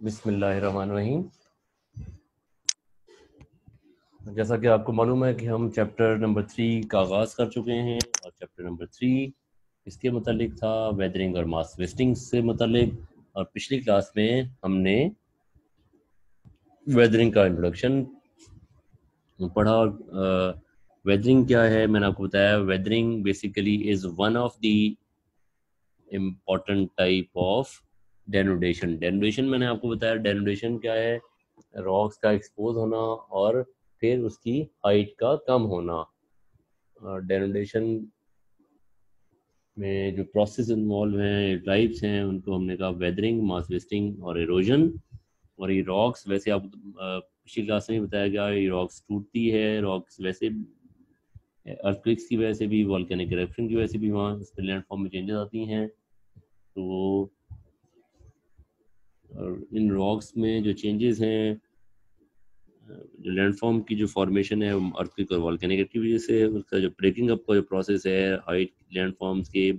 बिस्मिल्लाहिर्रहमानिर्रहीम। जैसा कि आपको मालूम है कि हम चैप्टर नंबर थ्री का आगाज़ कर चुके हैं और चैप्टर नंबर थ्री इसके मतलब था वेदरिंग और मास वेस्टिंग से मतलब और पिछली क्लास में हमने वेदरिंग का इंट्रोडक्शन पढ़ा और वेदरिंग क्या है? मैंने आपको बताया, weathering basically is one of the important type of denudation denudation मैंने आपको बताया डेनोडेशन क्या है? रॉक्स का एक्सपोज होना और फिर उसकी हाइट का कम होना। डेनोडेशन में जो प्रोसेस इन्वॉल्व हैं टाइप्स हैं, उनको हमने कहा वेदरिंग मास वेस्टिंग और इरोजन और ये रॉक्स वैसे आप पिछली क्लास में बताया गया, ये रॉक्स टूटती है रॉक्स वैसे अर्थक्विक्स की वजह से भी वॉल्केनिक इरेप्शन की वजह से भी वहाँ लैंड फॉर्म में चेंजेस आती हैं। तो और इन रॉक्स में जो चेंजेस हैं, जो लैंडफॉर्म की जो फॉर्मेशन है अर्थक्विक और वॉल्केनिक की वजह से, उसका जो ब्रेकिंग अप का जो प्रोसेस है हाइट लैंडफॉर्म्स के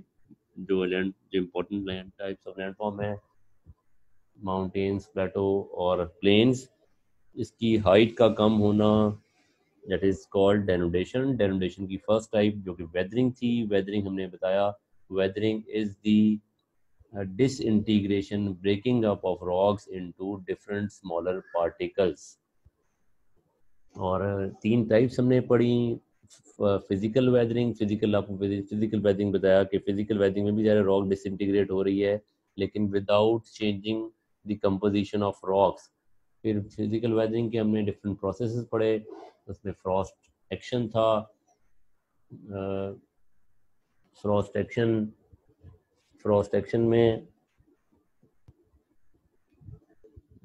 जो लैंड जो important land types of landform है माउंटेन्स प्लेटो और प्लेन्स इसकी हाइट का कम होना that is called denudation denudation की फ़र्स्ट टाइप जो कि वेदरिंग थी वेदरिंग हमने बताया weathering is the disintegration, breaking up of rocks into different smaller particles. और तीन टाइप्स हमने पढ़ी फ़िज़िकल वेदरिंग फ़िज़िकल आपको फ़िज़िकल वेदरिंग बताया कि फ़िज़िकल वेदरिंग में भी ज़्यादा रॉक डिसइंटीग्रेट हो रही है, लेकिन without changing the composition of rocks फिर फ़िज़िकल वेदरिंग के हमने डिफरेंट प्रोसेसेस पढ़े, उसमें फ्रॉस्ट एक्शन था फ्रॉस्ट एक्शन फ्रॉस्ट एक्शन में,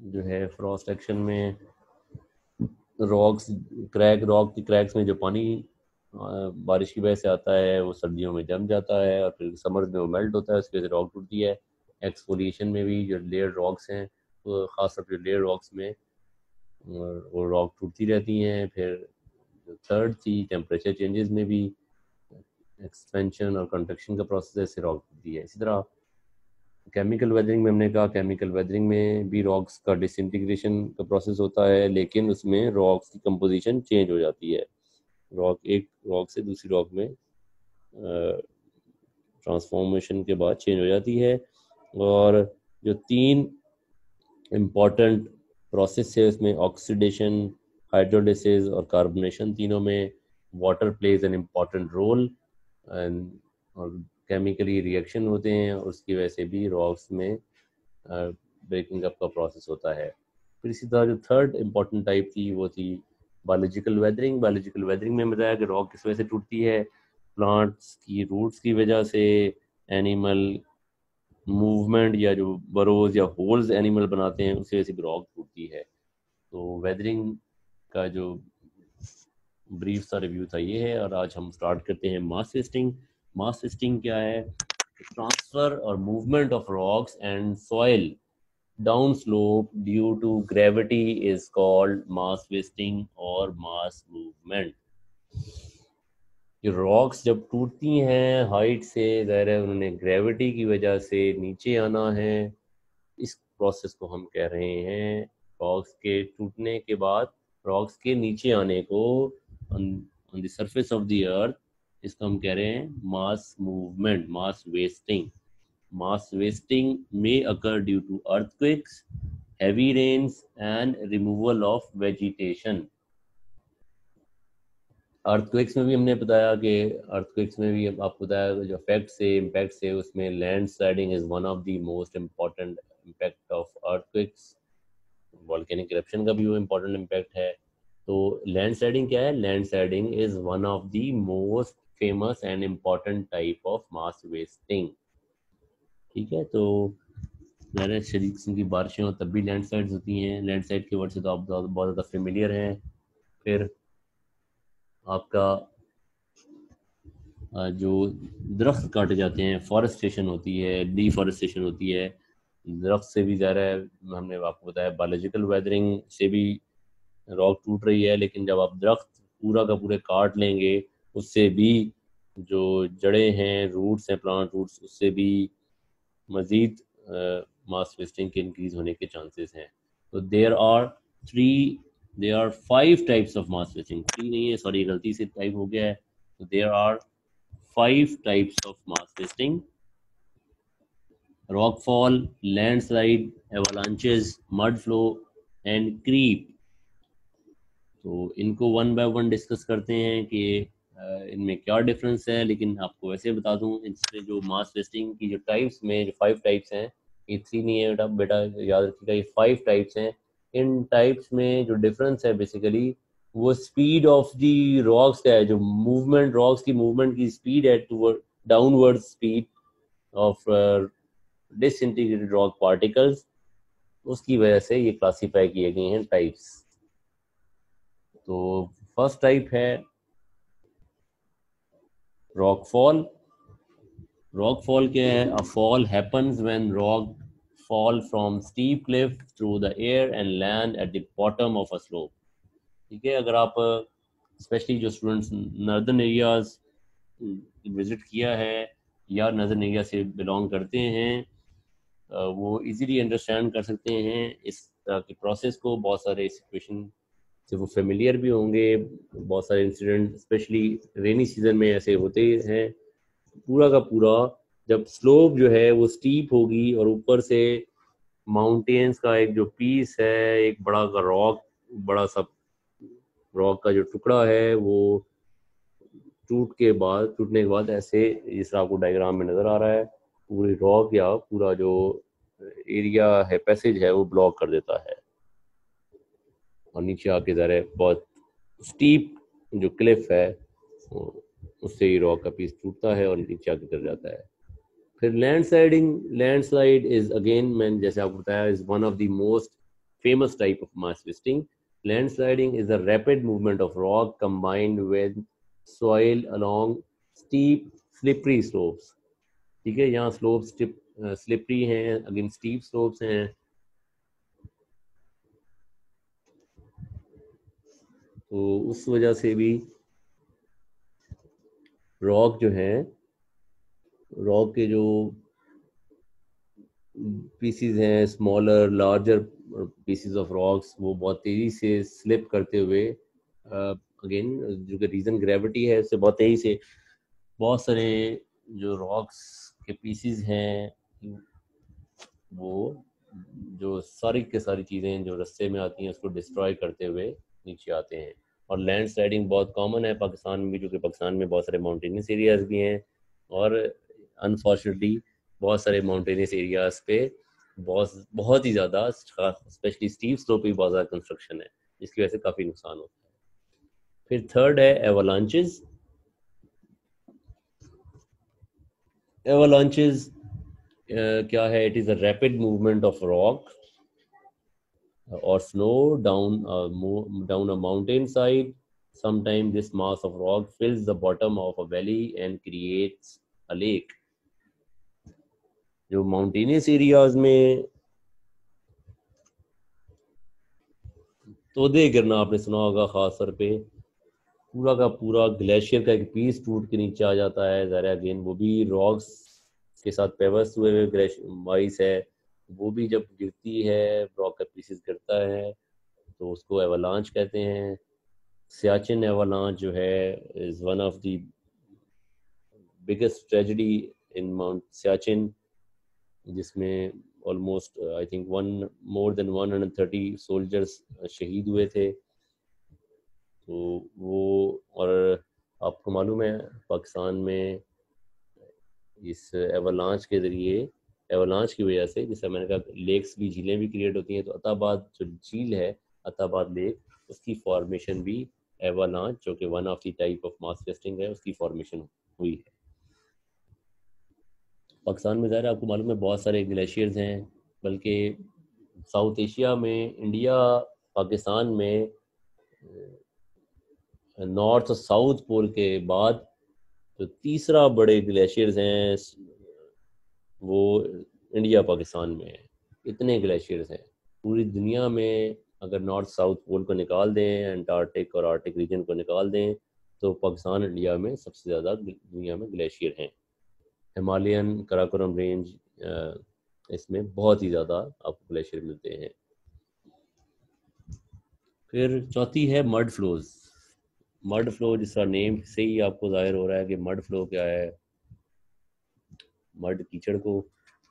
जो है फ्रॉस्ट एक्शन में रॉक्स क्रैक रॉक की क्रैक्स में जो पानी बारिश की वजह से आता है, वो सर्दियों में जम जाता है और फिर समर में वो मेल्ट होता है, उसकी वजह से रॉक टूटती है। एक्सफोलिएशन में भी जो लेयर रॉक्स हैं, वो ख़ास तौर पर लेयर रॉक्स में वो रॉक टूटती रहती हैं। फिर थर्ड थी टेम्परेचर चेंजेस में भी एक्सपेंशन और कंट्रक्शन का प्रोसेस ऐसे रॉक होती है। इसी तरह केमिकल वेदरिंग में हमने कहा केमिकल वेदरिंग में भी रॉक्स का डिसइंटीग्रेशन का प्रोसेस होता है, लेकिन उसमें रॉक्स की कंपोजिशन चेंज हो जाती है। रॉक एक रॉक से दूसरी रॉक में ट्रांसफॉर्मेशन के बाद चेंज हो जाती है। और जो तीन इंपॉर्टेंट प्रोसेस है उसमें ऑक्सीडेशन हाइड्रोलिसिस और कार्बोनेशन तीनों में water plays an important role और केमिकली रिएक्शन होते हैं, उसकी वजह से भी रॉक्स में ब्रेकिंग अप का प्रोसेस होता है। फिर इसी तरह जो थर्ड इंपॉर्टेंट टाइप थी वो थी बायोलॉजिकल वेदरिंग बायोलॉजिकल वेदरिंग में बताया कि रॉक किस वजह से टूटती है? प्लांट्स की रूट्स की वजह से एनिमल मूवमेंट या जो बरोज या होल्स एनिमल बनाते हैं उसकी वजह से भी रॉक टूटती है। तो वेदरिंग का जो ब्रीफ सा रिव्यू था ये है और आज हम स्टार्ट करते हैं मास टेस्टिंग मास टेस्टिंग क्या है ट्रांसफ़र और movement of rocks and soil down slope due to gravity is called mass wasting और मास मूवमेंट रॉक्स जब टूटती हैं हाइट से ज़ाहिर है उन्होंने ग्रेविटी की वजह से नीचे आना है। इस प्रोसेस को हम कह रहे हैं रॉक्स के टूटने के बाद रॉक्स के नीचे आने को on, on the surface of the earth इसको हम कह रहे हैं mass movement mass wasting mass wasting may occur due to earthquakes heavy rains and removal of vegetation. Earthquakes में भी हमने बताया कि अर्थक्वेक्स में भी आपको बताया जो इफ़ेक्ट से इम्पैक्ट से उसमें land sliding is one of the most important impact of earthquakes volcanic eruption का भी वो इम्पोर्टेंट इम्पैक्ट है. तो लैंड स्लाइडिंग क्या है? Land sliding is one of the most famous and important type of mass wasting ठीक है? तो ज़्यादा शरीर किस्म की बारिशें तब भी लैंड स्लाइड होती हैं। लैंड स्लाइड के वर्ड से तो आप बहुत ज़्यादा फेमिलियर हैं। फिर आपका जो दरख्त काटे जाते हैं फॉरेस्टेशन होती है डिफॉरेस्टेशन होती है। दरख्त से भी ज़्यादा हमने आपको बताया बायोलॉजिकल वेदरिंग से भी रॉक टूट रही है लेकिन जब आप दरख्त पूरा का पूरे काट लेंगे उससे भी जो जड़ें हैं रूट्स हैं प्लांट रूट्स उससे भी मज़ीद मास वेस्टिंग के इंक्रीज होने के चांसेस हैं। तो there are three there are five types of mass wasting three नहीं है सॉरी गलती से टाइप हो गया है। तो there are five types of mass wasting rockfall, landslide, avalanches, mud flow and creep. तो इनको वन बाय वन डिस्कस करते हैं कि इनमें क्या डिफरेंस है, लेकिन आपको वैसे बता दूँ, इसमें जो मास वेस्टिंग की जो टाइप्स में जो फाइव टाइप्स हैं, ये थ्री नहीं है बेटा बेटा याद रखिएगा, ये फाइव टाइप्स हैं। इन टाइप्स में जो डिफरेंस है बेसिकली वो स्पीड ऑफ़ दी रॉक्स का है, जो मूवमेंट रॉक्स की मूवमेंट की स्पीड है downward speed of disintegrated rock particles उसकी वजह से ये क्लासीफाई किए गए हैं टाइप्स तो फ़र्स्ट टाइप है रॉक फॉल रॉक फॉल क्या है a fall happens when rock fall from steep cliff through the air and land at the bottom of a slope. ठीक है? अगर आप स्पेशली जो स्टूडेंट्स नर्दर्न एरियाज़ विज़िट किया है या नर्दर्न एरिया से बिलोंग करते हैं वो इजीली अंडरस्टैंड कर सकते हैं। इस तरह के प्रोसेस को बहुत सारे सिचुएशन से वो फेमिलियर भी होंगे, बहुत सारे इंसिडेंट स्पेशली रेनी सीज़न में ऐसे होते हैं, पूरा का पूरा जब स्लोप जो है वो स्टीप होगी और ऊपर से माउंटेन्स का एक जो पीस है, एक बड़ा का रॉक बड़ा सा रॉक का जो टुकड़ा है, वो टूट के बाद, टूटने के बाद ऐसे जिस तरह आपको डायग्राम में नज़र आ रहा है। पूरी रॉक या पूरा जो एरिया है पैसेज है, वो ब्लॉक कर देता है। और नीचे आके ज़रा बहुत स्टीप जो क्लिफ है उससे ही रॉक का पीस टूटता है और नीचे आके कर जाता है। फिर land sliding land slide is again मैंने जैसे आपको बताया is one of the most famous type of mass wasting land sliding is a rapid movement of rock combined with soil along steep slippery slopes ठीक है, यहाँ slope slippery हैं again steep slopes हैं। तो उस वजह से भी रॉक जो है रॉक के जो पीसीज हैं smaller larger pieces of rocks वो बहुत तेज़ी से स्लिप करते हुए अगेन जो कि रीज़न ग्रेविटी है, उससे बहुत तेज़ी से बहुत सारे जो रॉक्स के पीसीज हैं, वो जो सारी के सारी चीज़ें जो रस्ते में आती हैं, उसको डिस्ट्रॉय करते हुए नीचे आते हैं। और लैंड स्लाइडिंग बहुत कॉमन है। पाकिस्तान में भी क्योंकि पाकिस्तान में बहुत सारे माउंटेनियस एरियाज़ भी हैं। और अनफॉर्चुनेटली बहुत सारे माउंटेनियस एरियाज़ पे बहुत बहुत ही ज़्यादा स्पेशली स्टीव स्लो पे बहुत ज़्यादा कंस्ट्रक्शन है जिसकी वजह से काफ़ी नुकसान होता है। फिर थर्ड है avalanches uh, क्या है? It is a rapid movement of rock or snow down uh, down a mountain side sometimes this mass of rock fills the bottom of a valley and creates a lake जो mountainous areas में तोदे गिरना आपने सुना होगा खास तौर पे पूरा का पूरा ग्लेशियर का एक पीस टूट के नीचे आ जाता है ज़रा अगेन वो भी रॉक्स के साथ पेवर्स हुए हुए वाइस है वो भी जब गिरती है रॉक का पीसेस गिरता है तो उसको एवलांच कहते हैं। सियाचिन एवलांच जो है is one of the biggest tragedy in mount Siachen जिसमें almost I think one more than 130 soldiers शहीद हुए थे। तो वो, और आपको मालूम है, पाकिस्तान में इस एवलांच के ज़रिए एवलांच की वजह से, जैसे मैंने कहा लेक्स भी झीलें भी क्रिएट होती हैं तो अताबाद जो झील है अताबाद लेक उसकी फॉर्मेशन भी एवलांच जो कि one of the type of mass wasting है, उसकी फॉर्मेशन हुई है। पाकिस्तान में ज़ाहिर आपको मालूम है, बहुत सारे ग्लेशियर्स हैं, बल्कि साउथ एशिया में इंडिया पाकिस्तान में नॉर्थ और साउथ पोल के बाद, जो तो तीसरा बड़े ग्लेशियर्स हैं वो इंडिया पाकिस्तान में है। इतने ग्लेशियर्स हैं। पूरी दुनिया में अगर नॉर्थ साउथ पोल को निकाल दें एंटार्टिक और आर्टिक रीजन को निकाल दें तो पाकिस्तान इंडिया में सबसे ज़्यादा दुनिया में ग्लेशियर हैं। हिमालयन कराकोरम रेंज इसमें बहुत ही ज़्यादा आपको ग्लेशियर मिलते हैं। फिर चौथी है मड फ्लोज मड फ्लो जिसका नेम से ही आपको ज़ाहिर हो रहा है कि मड फ्लो क्या है मड कीचड़ को।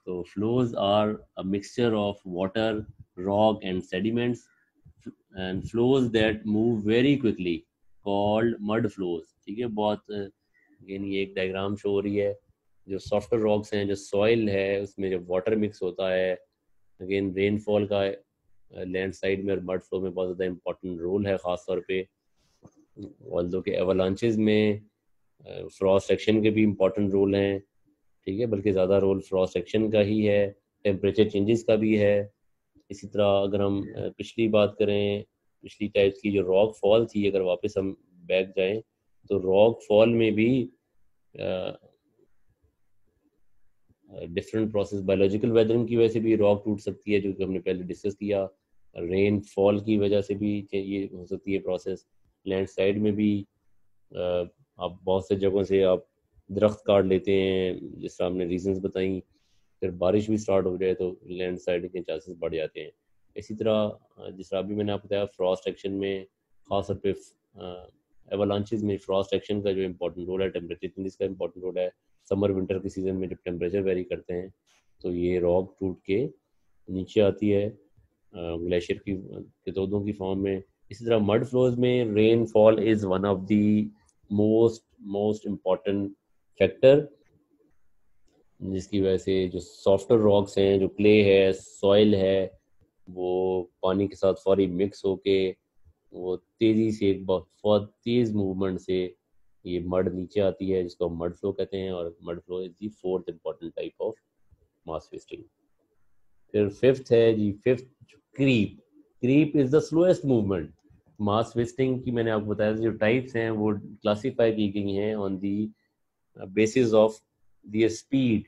तो flows are a mixture of water, rock and sediments, and flows that move very quickly called mud flows ठीक है, बहुत, अगेन ये एक डायग्राम शो हो रही है। जो सॉफ्टवेयर रॉक्स हैं, जो सॉइल है, उसमें जब वाटर मिक्स होता है, अगेन रेनफॉल का लैंड साइड में और मड फ्लो में बहुत ज़्यादा इम्पोर्टेंट रोल है ख़ास तौर पे। ऑल दो के एवलांचेज में फ्रॉस्ट सेक्शन के भी इम्पोर्टेंट रोल हैं। ठीक है बल्कि ज़्यादा रोल फ्रॉस्ट सेक्शन का ही है टेम्परेचर चेंजेस का भी है। इसी तरह अगर हम पिछली बात करें पिछली टाइप्स की जो रॉक फॉल थी अगर वापस हम बैक जाएँ तो रॉक फॉल में भी डिफरेंट प्रोसेस बायोलॉजिकल वेदरिंग की वजह से भी रॉक टूट सकती है जो कि हमने पहले डिस्कस किया। रेन फॉल की वजह से भी ये हो सकती है प्रोसेस लैंड में भी आप बहुत से जगहों से आप दरख्त काट लेते हैं, जिस तरह हमने रीजंस बताई, फिर बारिश भी स्टार्ट हो जाए तो लैंड साइड के चांसेस बढ़ जाते हैं। इसी तरह जिस तरह अभी मैंने आपको बताया फ्रॉस्ट एक्शन में, खास तौर पर एवलांचेस में फ्रॉस्ट एक्शन का जो इम्पोर्टेंट रोल है टेम्परेचर चेंजेस का इम्पोर्टेंट रोल है समर विंटर के सीज़न में जब टेम्परेचर वेरी करते हैं तो ये रॉक टूट के नीचे आती है ग्लेशियर की कितौदों की फॉर्म में। इसी तरह मड फ्लोज में rainfall is one of the most most important factor जिसकी वजह से जो सॉफ्टवेयर रॉक्स हैं, जो क्ले है सॉइल है, वो पानी के साथ फौरी मिक्स होके वो तेज़ी से एक बहुत तेज़ मूवमेंट से ये मड नीचे आती है, जिसको मड फ्लो कहते हैं, और mud flow is the fourth important type of mass wasting फिर फिफ्थ है जी fifth creep creep is the slowest movement mass wasting की मैंने आपको बताया जो टाइप्स हैं, वो क्लासीफाई की गई हैं on the basis of the speed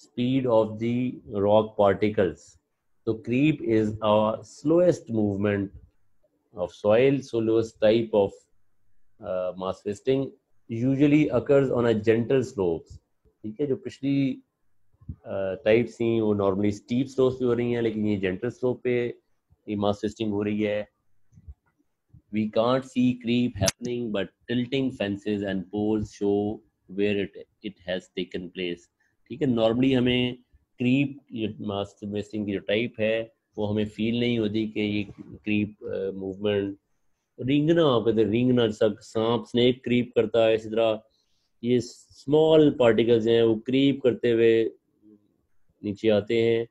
speed of the rock particles तो creep is a slowest movement of soil slowest type of mass wasting usually occurs on a gentle slopes ठीक है जो पिछली टाइप्स uh, थी वो normally steep slopes पे हो रही हैं लेकिन ये जेंटल स्लोप पे ये मास वेस्टिंग हो रही है we can't see creep happening but tilting fences and poles show where it it has taken place. ठीक है? नॉर्मली हमें क्रीप मास वेस्टिंग की जो टाइप है, वो हमें फील नहीं होती कि ये क्रीप मूवमेंट रिंगना कहते रिंगना जैसा सांप स्नेक क्रीप करता है, इसी तरह ये स्मॉल पार्टिकल्स हैं, वो क्रीप करते हुए नीचे आते हैं,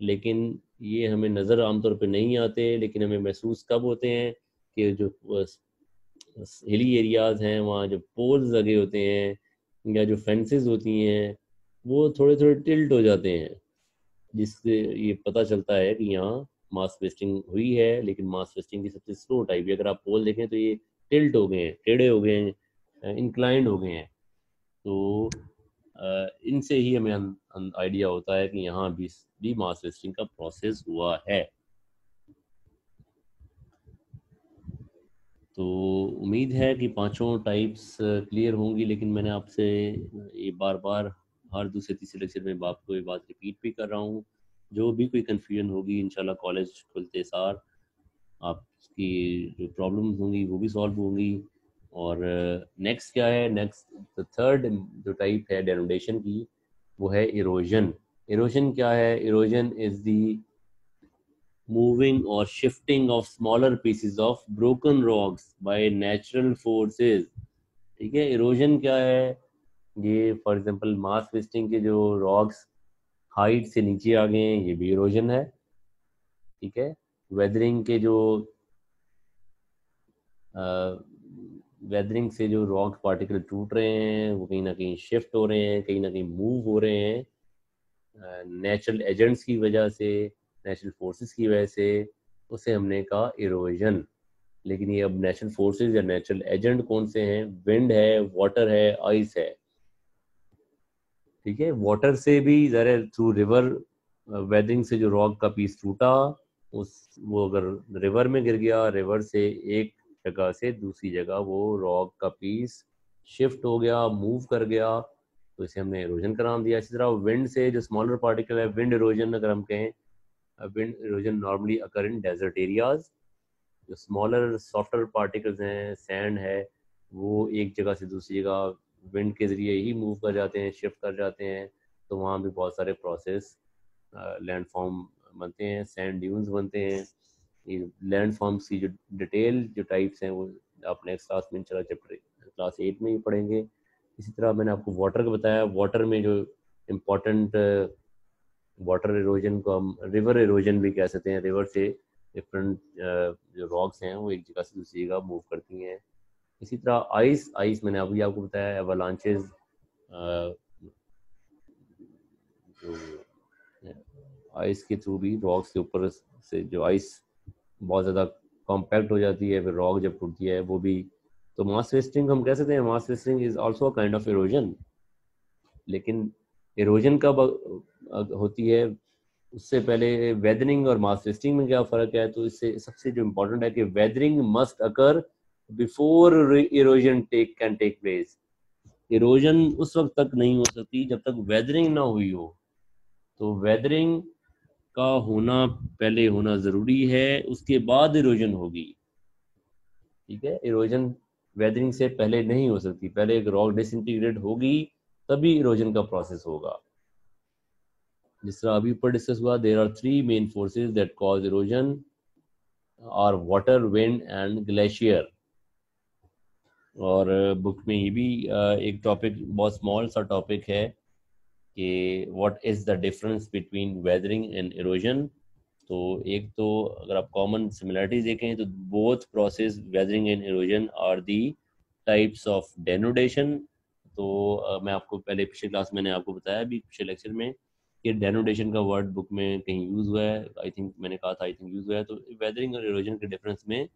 लेकिन ये हमें नज़र आमतौर पे नहीं आते, लेकिन हमें महसूस कब होते हैं कि जो हिली एरियाज़ हैं, वहाँ जो पोल्स लगे होते हैं, या जो फेंसेस होती हैं, वो थोड़े थोड़े टिल्ट हो जाते हैं, जिससे ये पता चलता है कि यहाँ मास वेस्टिंग हुई है, लेकिन मास वेस्टिंग की सबसे स्लो टाइप अगर आप पोल देखें तो ये टिल्ट हो गए हैं, टेढ़े हो गए हैं इंक्लाइंड हो गए हैं। तो इनसे ही हमें आइडिया होता है कि यहाँ भी भी मास वेस्टिंग का प्रोसेस हुआ है। तो उम्मीद है कि पाँचों टाइप्स क्लियर होंगी, लेकिन मैंने आपसे ये बार बार हर दूसरे, तीसरे लेक्चर में आपको ये बात रिपीट भी कर रहा हूँ। जो भी कोई कन्फ्यूज़न होगी, इंशाल्लाह कॉलेज खुलते सार, आपकी जो प्रॉब्लम होंगी, वो भी सॉल्व होंगी। और नेक्स्ट क्या है? नेक्स्ट थर्ड जो टाइप है डेनोडेशन की, वो है इरोजन इरोजन क्या है? इरोजन इज़ दी मूविंग और shifting of smaller pieces of broken rocks by natural forces ठीक है? इरोजन क्या है? ये फॉर एग्जांपल मास वेस्टिंग के जो रॉक्स हाइट से नीचे आ गए हैं, ये भी इरोजन है। ठीक है? वेदरिंग के जो वेदरिंग से जो रॉक पार्टिकल टूट रहे हैं, वो कहीं ना कहीं शिफ्ट हो रहे हैं, कहीं ना कहीं मूव हो रहे हैं। नेचुरल एजेंट्स की वजह से नेचुरल फोर्सेस की वजह से उसे हमने कहा इरोजन लेकिन ये अब नेचुरल फोर्सेस या नेचुरल एजेंट कौन से हैं? विंड है वाटर है आइस है. ठीक है? वाटर से भी ज़रा थ्रू रिवर वेदिंग से जो रॉक का पीस टूटा, उस वो अगर रिवर में गिर गया रिवर से एक जगह से दूसरी जगह वो रॉक का पीस शिफ्ट हो गया मूव कर गया तो इसे हमने इरोजन का नाम दिया. इसी तरह विंड से जो स्मॉलर पार्टिकल है विंड इरोजन अगर हम कहें wind erosion normally occur in desert areas जो स्मॉलर सॉफ्टर पार्टिकल्स हैं सैंड है, वो एक जगह से दूसरी जगह विंड के ज़रिए ही मूव कर जाते हैं शिफ्ट कर जाते हैं। तो वहाँ भी बहुत सारे प्रोसेस लैंड फॉर्म बनते हैं सैंड ड्यून्स बनते हैं। लैंड फॉर्म्स की जो डिटेल जो टाइप्स हैं, वो आप नेक्स्ट क्लास में चला चैप्टर क्लास एट में ही पढ़ेंगे। इसी तरह मैंने आपको वाटर का बताया वाटर में जो इम्पोर्टेंट वाटर इरोजन को हम रिवर इरोजन भी कह सकते हैं। रिवर से डिफरेंट जो रॉक्स हैं, वो एक जगह से दूसरी जगह मूव करती हैं। इसी तरह आइस आइस मैंने अभी आपको बताया एवलांचेज जो आइस के थ्रू भी रॉक्स के ऊपर से जो आइस बहुत ज़्यादा कॉम्पैक्ट हो जाती है, फिर रॉक जब टूटती है, वो भी। तो मास वेस्टिंग हम कह सकते हैं mass wasting is also kind of erosion लेकिन इरोजन कब होती है। उससे पहले वेदरिंग और मास वेस्टिंग में क्या फ़र्क है? तो इससे, सबसे जो इम्पोर्टेंट है कि weathering must occur before erosion take can take place erosion उस वक्त तक नहीं हो सकती जब तक वेदरिंग ना हुई हो। तो वेदरिंग का होना पहले होना ज़रूरी है, उसके बाद इरोजन होगी। ठीक है? इरोजन वेदरिंग से पहले नहीं हो सकती। पहले एक रॉक डिसइंटीग्रेट होगी, तभी इरोजन का प्रोसेस होगा। जिस तरह अभी ऊपर डिस्कस हुआ there are three main forces that cause erosion are water wind and glacier और बुक में ये भी एक टॉपिक बहुत स्मॉल सा टॉपिक है कि what is the difference between weathering and erosion तो एक तो अगर आप कॉमन सिमिलरिटीज देखें तो both process weathering and erosion are the types of denudation तो uh, मैं आपको पहले पिछले क्लास मैंने आपको बताया भी पिछले लेक्चर में कि डेनोडेशन का वर्ड बुक में कहीं यूज़ हुआ है आई थिंक मैंने कहा था आई थिंक यूज़ हुआ है तो वेदरिंग और इरोजन के डिफरेंस में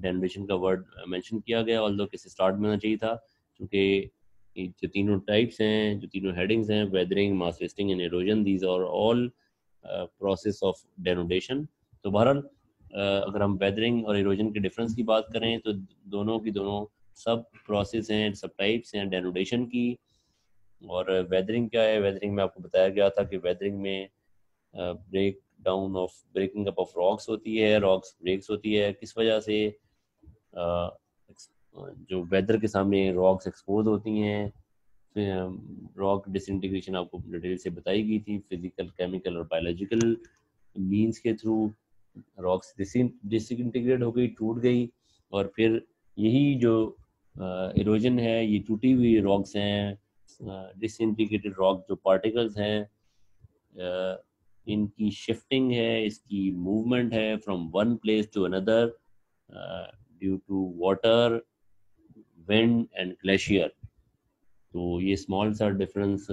डेनोडेशन का वर्ड मेंशन किया गया ऑल किसी स्टार्ट में होना चाहिए था क्योंकि जो तीनों टाइप्स हैं जो तीनों हेडिंग्स हैं weathering mass wasting and erosion these are all process of denudation तो बहरहाल uh, अगर हम वेदरिंग और इरोजन के डिफरेंस की बात करें तो दोनों की दोनों सब प्रोसेस हैं सब टाइप्स हैं डेनोडेशन की। और वेदरिंग क्या है? वेदरिंग में आपको बताया गया था कि वेदरिंग में break down of breaking up of rocks होती है रॉक्स ब्रेक्स होती है। किस वजह से जो वेदर के सामने रॉक्स एक्सपोज होती हैं रॉक डिसइंटीग्रेशन आपको डिटेल से बताई गई थी फ़िज़िकल केमिकल और बायोलॉजिकल मींस के थ्रू रॉक्स डिसइंटीग्रेट हो गई टूट गई और फिर यही जो इरोजन है, ये टूटी हुई रॉक्स हैं डिसइंटीग्रेटेड रॉक जो पार्टिकल्स हैं इनकी शिफ्टिंग है, इसकी मूवमेंट है from one place to another due to water wind and glacier तो ये स्मॉल सा डिफरेंस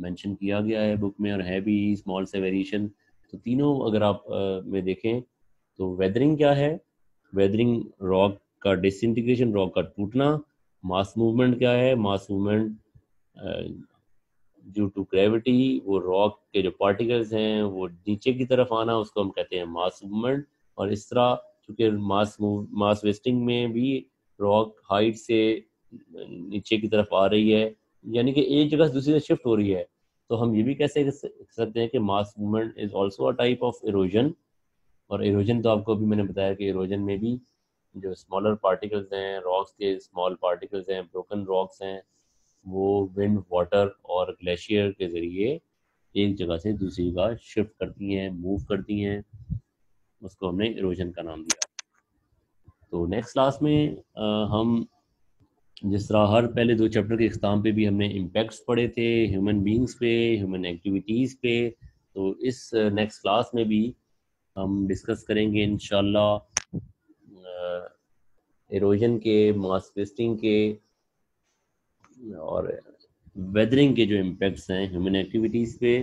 मेंशन किया गया है बुक में और है भी स्मॉल से वेरिएशन तो तीनों अगर आप में देखें तो वेदरिंग क्या है? वेदरिंग रॉक का डिसइंटीग्रेशन रॉक का टूटना मास मूवमेंट क्या है? Mass movement due to gravity वो रॉक के जो पार्टिकल्स हैं, वो नीचे की तरफ़ आना, उसको हम कहते हैं मास मूवमेंट। और इस तरह, चूँकि मास मूव, मास वेस्टिंग में भी रॉक हाइट से नीचे की तरफ़ आ रही है, यानी कि एक जगह से दूसरी जगह शिफ्ट हो रही है। तो हम ये भी कैसे सकते हैं कि mass movement is also a type of erosion और इरोजन तो आपको अभी मैंने बताया कि इरोजन में भी जो स्मॉलर पार्टिकल्स हैं रॉक्स के स्मॉल पार्टिकल्स हैं ब्रोकन रॉक्स हैं वो विंड वाटर और ग्लेशियर के ज़रिए एक जगह से दूसरी जगह शिफ्ट करती हैं मूव करती हैं। उसको हमने इरोजन का नाम दिया। तो नेक्स्ट क्लास में आ, हम जिस तरह हर पहले दो चैप्टर के अख्ताम पे भी हमने इम्पैक्ट्स पढ़े थे ह्यूमन बींग्स पे ह्यूमन एक्टिविटीज़ पे तो इस नेक्स्ट क्लास में भी हम डिस्कस करेंगे इन एरोजन के मास वेस्टिंग के, और वेदरिंग के जो इम्पैक्ट्स हैं ह्यूमन एक्टिविटीज़ पे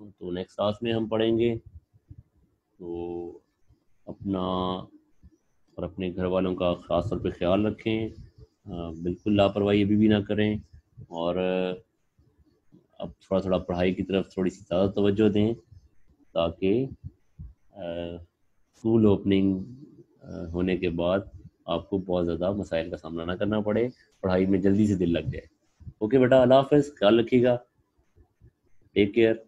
तो नेक्स्ट क्लास में हम पढ़ेंगे। तो अपना और अपने घर वालों का ख़ास तौर पे ख्याल रखें। बिल्कुल लापरवाही अभी भी ना करें और अब थोड़ा थोड़ा पढ़ाई की तरफ़ थोड़ी सी ज़्यादा तवज्जो दें ताकि स्कूल ओपनिंग होने के बाद आपको बहुत ज़्यादा मसाइल का सामना ना करना पड़े, पढ़ाई में जल्दी से दिल लग जाए। ओके बेटा, अल्लाह हाफिज, ख्याल रखिएगा। Take care